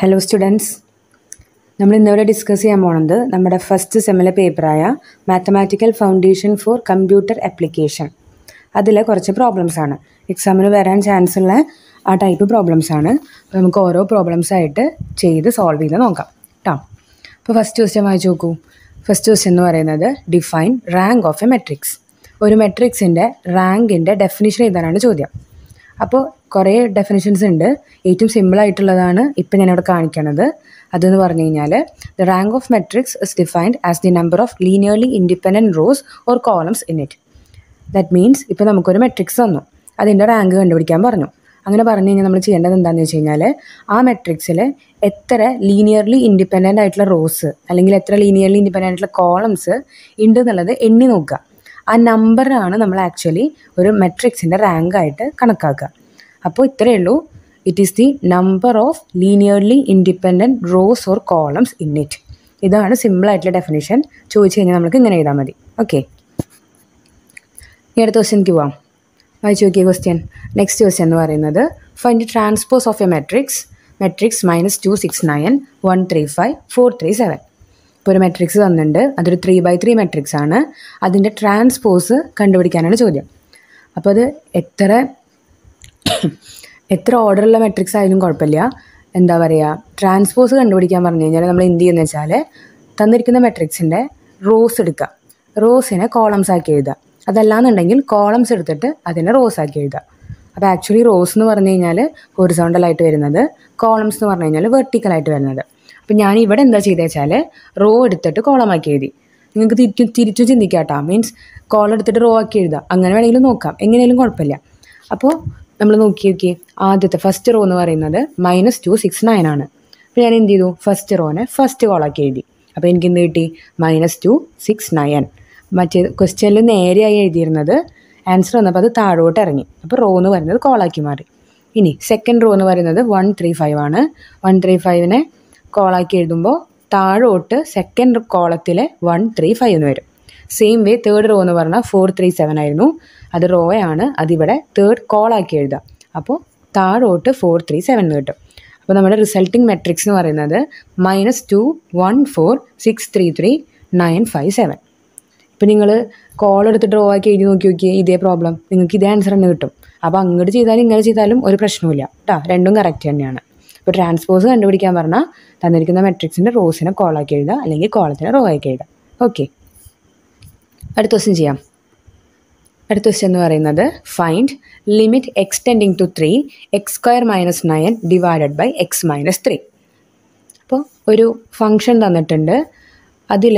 Hello students നമ്മൾ ഇന്നിവിടെ discuss ചെയ്യാൻ പോണത് നമ്മുടെ ഫസ്റ്റ് സെമിലെ പേപ്പറായ mathematical foundation for computer application അതിലെ കുറച്ച് പ്രോബ്ലംസ് ആണ്. എക്സാമിന് വരാൻ ചാൻസ് ഉള്ള ആ ടൈപ്പ് പ്രോബ്ലംസ് ആണ്. അപ്പോൾ നമുക്ക് ഓരോ പ്രോബ്ലംസ് ആയിട്ട് ചെയ്ത് സോൾവ് ചെയ്ത് നോക്കാം. കേട്ടോ അപ്പോൾ ഫസ്റ്റ് ക്വസ്റ്റ്യൻ വായിച്ചു നോക്കൂ. ഫസ്റ്റ് ക്വസ്റ്റ്യൻ എന്ന് പറയുന്നത് define rank of a matrix ഒരു മെട്രിക്സിന്റെ റാങ്കിന്റെ ഡെഫിനിഷൻ എഴുതാനാണ് ചോദ്യം. അപ്പോൾ കുറേ ഡെഫിനിഷൻസ് ഉണ്ട്. ഏറ്റവും സിമ്പിൾ ആയിട്ടുള്ളതാണ് ഇപ്പം ഞാനിവിടെ കാണിക്കണത്. അതെന്ന് പറഞ്ഞു കഴിഞ്ഞാൽ the rank of matrix is defined as the number of linearly independent rows or columns in it that means ഇപ്പോൾ നമുക്കൊരു മെട്രിക്സ് തന്നു. അതിന്റെ റാങ്ക് കണ്ടുപിടിക്കാൻ പറഞ്ഞു. അങ്ങനെ പറഞ്ഞു കഴിഞ്ഞാൽ നമ്മൾ ചെയ്യേണ്ടത് എന്താണെന്ന് വെച്ച് കഴിഞ്ഞാൽ ആ മെട്രിക്സിൽ എത്ര ലീനിയർലി ഇൻഡിപെൻഡന്റ് ആയിട്ടുള്ള റോസ് അല്ലെങ്കിൽ എത്ര ലീനിയർലി ഇൻഡിപെൻഡന്റ് ആയിട്ടുള്ള കോളംസ് ഉണ്ട് എന്നുള്ളത് എണ്ണി നോക്കുക. ആ നമ്പറാണ് നമ്മൾ ആക്ച്വലി ഒരു മെട്രിക്സിന്റെ റാങ്കായിട്ട് കണക്കാക്കുക. അപ്പോൾ ഇത്രയേ ഉള്ളൂ. It is the number of linearly independent rows or columns in it ഇതാണ് സിമ്പിൾ ആയിട്ടുള്ള ഡെഫിനിഷൻ ചോദിച്ചു കഴിഞ്ഞാൽ നമുക്ക് ഇങ്ങനെ എഴുതാൽ മതി. ഓക്കെ ഈ അടുത്ത ക്വസ്റ്റ്യൻക്ക് പോവാം. വായിച്ചു നോക്കിയ ക്വസ്റ്റ്യൻ നെക്സ്റ്റ് ക്വസ്റ്റ്യൻ എന്ന് പറയുന്നത് find transpose of a matrix matrix minus two six nine one three five four three seven ഇപ്പോൾ ഒരു മെട്രിക്സ് തന്നിട്ടുണ്ട്. അതൊരു ത്രീ ബൈ ത്രീ മെട്രിക്സ് ആണ്. അതിന്റെ ട്രാൻസ്പോസ് കണ്ടുപിടിക്കാനാണ് ചോദ്യം. അപ്പോൾ അത് എത്ര എത്ര ഓർഡറുള്ള മെട്രിക്സ് ആയാലും കുഴപ്പമില്ല. എന്താ പറയുക ട്രാൻസ്പോസ് കണ്ടുപിടിക്കാൻ പറഞ്ഞു കഴിഞ്ഞാൽ നമ്മൾ എന്ത് ചെയ്യുന്നത് വെച്ചാൽ തന്നിരിക്കുന്ന മെട്രിക്സിന്റെ റോസ് എടുക്കുക റോസിനെ കോളംസ് ആക്കി എഴുതുക. അതല്ലാന്നുണ്ടെങ്കിൽ കോളംസ് എടുത്തിട്ട് അതിനെ റോസ് ആക്കി എഴുതുക. അപ്പോൾ ആക്ച്വലി റോസ് എന്ന് പറഞ്ഞു കഴിഞ്ഞാൽ ഹൊറിസോണ്ടലായിട്ട് വരുന്നത് കോളംസ് എന്ന് പറഞ്ഞു കഴിഞ്ഞാൽ വെർട്ടിക്കലായിട്ട് വരുന്നത്. അപ്പം ഞാൻ ഇവിടെ എന്താ ചെയ്തത് വെച്ചാൽ റോ എടുത്തിട്ട് കോളമാക്കി എഴുതി. നിങ്ങൾക്ക് തിരിച്ചു തിരിച്ചു ചിന്തിക്കാം കേട്ടോ മീൻസ് കോളം എടുത്തിട്ട് റോ ആക്കി എഴുതുക. അങ്ങനെ വേണമെങ്കിലും നോക്കാം. എങ്ങനെയാലും കുഴപ്പമില്ല. അപ്പോൾ നമ്മൾ നോക്കി നോക്കി ആദ്യത്തെ ഫസ്റ്റ് റോ എന്ന് പറയുന്നത് മൈനസ് ടു സിക്സ് നയൻ ആണ്. അപ്പോൾ ഞാൻ എന്ത് ചെയ്തു? ഫസ്റ്റ് റോനെ ഫസ്റ്റ് കോളാക്കി എഴുതി. അപ്പോൾ എനിക്ക് എന്ത് കിട്ടി? മൈനസ് ടു സിക്സ് നയൻ മറ്റേ ക്വസ്റ്റ്യനിൽ നേരെയായി എഴുതിയിരുന്നത് ആൻസർ വന്നപ്പോൾ അത് താഴോട്ട് ഇറങ്ങി. അപ്പോൾ റോ എന്ന് പറയുന്നത് കോളാക്കി മാറി. ഇനി സെക്കൻഡ് റോ എന്ന് പറയുന്നത് വൺ ത്രീ ഫൈവ് ആണ്. വൺ ത്രീ ഫൈവിനെ കോളാക്കി എഴുതുമ്പോൾ താഴോട്ട് സെക്കൻഡ് കോളത്തിലെ വൺ ത്രീ ഫൈവ് എന്ന് വരും. സെയിം വേ തേർഡ് റോ എന്ന് പറഞ്ഞാൽ ഫോർ ത്രീ സെവൻ ആയിരുന്നു. അത് റോ ആണ്. അതിവിടെ തേർഡ് കോൾ ആക്കി എഴുതുക അപ്പോൾ താഴോട്ട് ഫോർ ത്രീ സെവൻ കിട്ടും. അപ്പോൾ നമ്മുടെ റിസൾട്ടിങ് മെട്രിക്സ് എന്ന് പറയുന്നത് minus two one four six three three nine five seven ഇപ്പം നിങ്ങൾ കോൾ എടുത്ത് ഡ്രോ ആക്കി എഴുതി നോക്കി നോക്കിയേ ഇതേ പ്രോബ്ലം നിങ്ങൾക്ക് ഇതേ ആൻസർ തന്നെ കിട്ടും. അപ്പോൾ അങ്ങോട്ട് ചെയ്താലും ഇങ്ങനെ ചെയ്താലും ഒരു പ്രശ്നമില്ല കേട്ടോ രണ്ടും കറക്റ്റ് തന്നെയാണ്. ഇപ്പോൾ ട്രാൻസ്പോസ് കണ്ടുപിടിക്കാൻ പറഞ്ഞാൽ തന്നിരിക്കുന്ന മെട്രിക്സിന്റെ റോസിനെ കോളാക്കി എഴുതുക അല്ലെങ്കിൽ കോളത്തിനെ റോ ആക്കി എഴുതുക ഓക്കെ അടുത്ത ക്വസ്റ്റ്യൻ ചെയ്യാം. അടുത്ത ക്വസ്റ്റ്യൻ എന്ന് പറയുന്നത് find limit x tending to three x square minus nine divided by x minus three അപ്പോൾ ഒരു ഫംഗ്ഷൻ തന്നിട്ടുണ്ട്. അതിൽ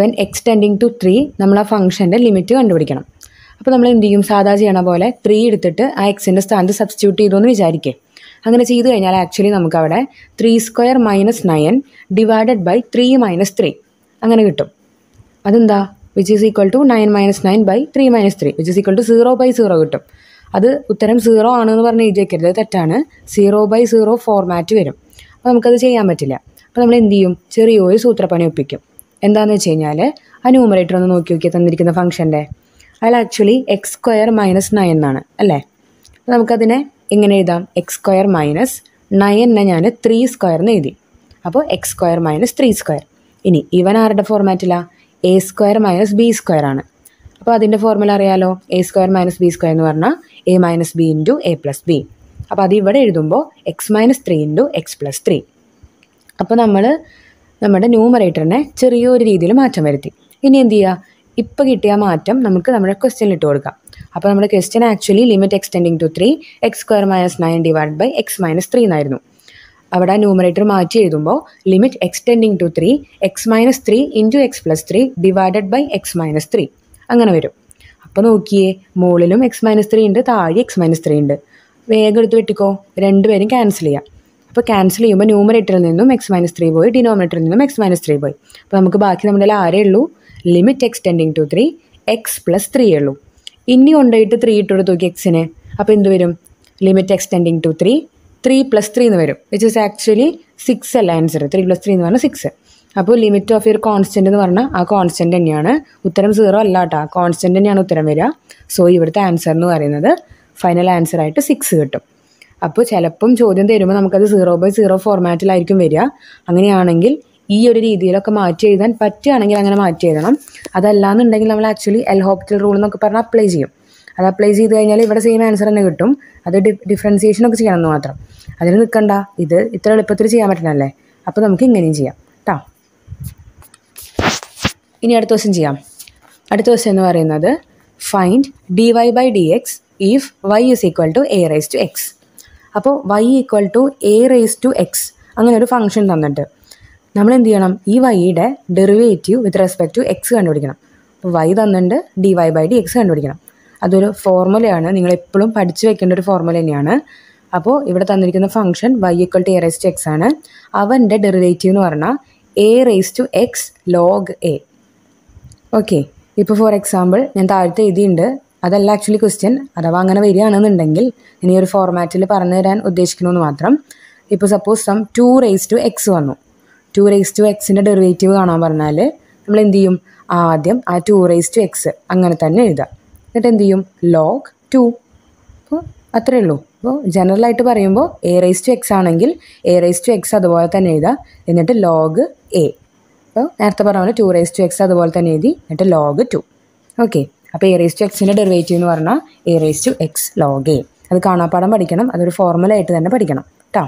വെൻ എക്സ്റ്റെൻഡിങ് ടു ത്രീ നമ്മൾ ആ ഫംഗ്ഷന്റെ ലിമിറ്റ് കണ്ടുപിടിക്കണം. അപ്പോൾ നമ്മൾ എന്ത് ചെയ്യും? സാധാ ചെയ്യണ പോലെ ത്രീ എടുത്തിട്ട് ആ എക്സിന്റെ സ്ഥാനത്ത് സബ്സ്റ്റിറ്റ്യൂട്ട് ചെയ്തു എന്ന് വിചാരിക്കേ. അങ്ങനെ ചെയ്തു കഴിഞ്ഞാൽ ആക്ച്വലി നമുക്കവിടെ three square minus nine divided by three minus three അങ്ങനെ കിട്ടും. അതെന്താ? Which is equal to nine minus nine by three minus three which is equal to zero by zero കിട്ടും. അത് ഉത്തരം സീറോ ആണെന്ന് പറഞ്ഞ് എഴുതിയേക്കരുത്. തെറ്റാണ്. സീറോ ബൈ സീറോ ഫോർമാറ്റ് വരും. അപ്പോൾ നമുക്കത് ചെയ്യാൻ പറ്റില്ല. അപ്പോൾ നമ്മൾ എന്ത് ചെയ്യും? ചെറിയൊരു സൂത്രപ്പണി ഒപ്പിക്കും. എന്താണെന്ന് വെച്ച് കഴിഞ്ഞാൽ ആ ന്യൂമറേറ്റർ ഒന്ന് നോക്കി നോക്കിയാൽ തന്നിരിക്കുന്ന ഫംഗ്ഷന്റെ അയാൾ actually x square minus nine എന്നാണ് അല്ലേ? അപ്പോൾ നമുക്കതിനെ എങ്ങനെ എഴുതാം? എക്സ് സ്ക്വയർ മൈനസ് നയനെ ഞാൻ ത്രീ സ്ക്വയർ എന്ന് എഴുതി. അപ്പോൾ x square minus three square ഇനി ഇവൻ ആരുടെ ഫോർമാറ്റിലാണ് a square minus b square ആണ്. അപ്പോൾ അതിന്റെ ഫോർമുല അറിയാലോ? A square minus b square എന്ന് പറഞ്ഞാൽ a minus b into a plus b അപ്പോൾ അത് ഇവിടെ എഴുതുമ്പോൾ x minus three into x plus three അപ്പോൾ നമ്മൾ നമ്മുടെ ന്യൂമറേറ്ററിനെ ചെറിയൊരു രീതിയിൽ മാറ്റം വരുത്തി. ഇനി എന്ത് ചെയ്യുക ഇപ്പോൾ കിട്ടിയ മാറ്റം നമുക്ക് നമ്മുടെ ക്വസ്റ്റ്യനിൽ ഇട്ട് കൊടുക്കാം. അപ്പോൾ നമ്മുടെ question actually limit x tending to three x square minus nine divide by x minus three എന്നായിരുന്നു. അവിടെ ന്യൂമറേറ്റർ മാറ്റി എഴുതുമ്പോൾ limit x tending to three x minus three into x plus three divided by x minus three അങ്ങനെ വരും. അപ്പോൾ നോക്കിയേ മുകളിലും X minus three ഉണ്ട് താഴെ എക്സ് മൈനസ് ത്രീ ഉണ്ട്. വേഗം എടുത്ത് വെട്ടിക്കോ. രണ്ടുപേരും ക്യാൻസൽ ചെയ്യാം. അപ്പോൾ ക്യാൻസൽ ചെയ്യുമ്പോൾ ന്യൂമറേറ്ററിൽ നിന്നും എക്സ് മൈനസ് ത്രീ പോയി ഡിനോമിനേറ്ററിൽ നിന്നും എക്സ് മൈനസ് ത്രീ പോയി. അപ്പോൾ നമുക്ക് ബാക്കി നമ്മുടെ ആരേ ഉള്ളൂ? Limit x tending to three x plus three ഉള്ളൂ. ഇനി കൊണ്ടുപോയിട്ട് ത്രീ ഇട്ട് കൊടുത്ത് നോക്കി എക്സിന് അപ്പോൾ എന്ത് വരും? Limit x tending to three three plus three എന്ന് വരും വിച്ച് ഇസ് ആക്ച്വലി സിക്സ് അല്ല ആൻസർ ത്രീ പ്ലസ് ത്രീ എന്ന് പറഞ്ഞാൽ സിക്സ് അപ്പോൾ ലിമിറ്റ് ഓഫ് യുവർ കോൺസ്റ്റന്റ് എന്ന് പറഞ്ഞാൽ ആ കോൺസ്റ്റന്റ് തന്നെയാണ്. ഉത്തരം സീറോ അല്ല കേട്ടോ. കോൺസ്റ്റന്റ് തന്നെയാണ് ഉത്തരം വരിക. സോ ഇവിടുത്തെ ആൻസർ എന്ന് പറയുന്നത് ഫൈനൽ ആൻസർ ആയിട്ട് സിക്സ് കിട്ടും. അപ്പോൾ ചിലപ്പം ചോദ്യം തരുമ്പോൾ നമുക്കത് സീറോ ബൈ സീറോ ഫോർമാറ്റിലായിരിക്കും വരിക. അങ്ങനെയാണെങ്കിൽ ഈ ഒരു രീതിയിലൊക്കെ മാറ്റി എഴുതാൻ പറ്റുകയാണെങ്കിൽ അങ്ങനെ മാറ്റി എഴുതണം. അതല്ലാന്നുണ്ടെങ്കിൽ നമ്മൾ ആക്ച്വലി എൽ ഹോപ്റ്റൽ റൂൾ എന്നൊക്കെ പറഞ്ഞാൽ അപ്ലൈ ചെയ്യും. അത് അപ്ലൈ ചെയ്ത് കഴിഞ്ഞാൽ ഇവിടെ സെയിം ആൻസർ തന്നെ കിട്ടും. അത് ഡി ഡിഫറൻസിയേഷൻ ഒക്കെ ചെയ്യണമെന്ന് മാത്രം. അതിന് നിൽക്കണ്ട ഇത് ഇത്ര എളുപ്പത്തിൽ ചെയ്യാൻ പറ്റണല്ലേ? അപ്പോൾ നമുക്ക് ഇങ്ങനെയും ചെയ്യാം. കേട്ടോ ഇനി അടുത്ത ദിവസം ചെയ്യാം. അടുത്ത ദിവസം എന്ന് പറയുന്നത് find d y by d x if y is equal to a raise to x അപ്പോൾ y equal to a raise to x അങ്ങനെ ഒരു ഫംഗ്ഷൻ തന്നിട്ട്. നമ്മൾ എന്ത് ചെയ്യണം? ഈ വൈയുടെ derivative with respect to x കണ്ടുപിടിക്കണം. അപ്പോൾ വൈ തന്നിട്ട് d y by d x കണ്ടുപിടിക്കണം. അതൊരു ഫോർമുലയാണ്. നിങ്ങൾ എപ്പോഴും പഠിച്ചു വെക്കേണ്ട ഒരു ഫോർമുല തന്നെയാണ്. അപ്പോൾ ഇവിടെ തന്നിരിക്കുന്ന function y equal to a raise to x ആണ്. അവന്റെ ഡെറിവേറ്റീവ് എന്ന് പറഞ്ഞാൽ a raise to x log a okay ഇപ്പോൾ ഫോർ എക്സാമ്പിൾ ഞാൻ താഴത്തെ എഴുതിയിട്ടുണ്ട്. അതല്ല ആക്ച്വലി ക്വസ്റ്റ്യൻ അഥവാ അങ്ങനെ വരികയാണെന്നുണ്ടെങ്കിൽ ഇനി ഒരു ഫോർമാറ്റിൽ പറഞ്ഞു തരാൻ ഉദ്ദേശിക്കണമെന്ന് മാത്രം. ഇപ്പോൾ suppose some two raise to x വന്നു. ടു റേസ് ടു എക്സിന്റെ ഡെറിവേറ്റീവ് കാണാൻ പറഞ്ഞാൽ നമ്മൾ എന്ത് ചെയ്യും? ആദ്യം ആ ടു റേസ് ടു എക്സ് അങ്ങനെ തന്നെ എഴുതാം. എന്നിട്ട് എന്ത് ചെയ്യും ലോഗ് ടു അപ്പോൾ അത്രയേ ഉള്ളൂ അപ്പോൾ ജനറലായിട്ട് പറയുമ്പോൾ എ റേസ് ടു എക്സ് ആണെങ്കിൽ എ റേസ് ടു എക്സ് അതുപോലെ തന്നെ എഴുതാം. എന്നിട്ട് ലോഗ് എ അപ്പോൾ നേരത്തെ പറഞ്ഞ പോലെ ടു റേസ് ടു എക്സ് അതുപോലെ തന്നെ എഴുതി എന്നിട്ട് ലോഗ് ടു ഓക്കെ അപ്പോൾ എ റേസ് ടു എക്സിന്റെ ഡെറിവേറ്റീവ് എന്ന് പറഞ്ഞാൽ a raise to x log a അത് കാണാപ്പാടം പഠിക്കണം അതൊരു ഫോർമുല ആയിട്ട് തന്നെ പഠിക്കണം. കേട്ടോ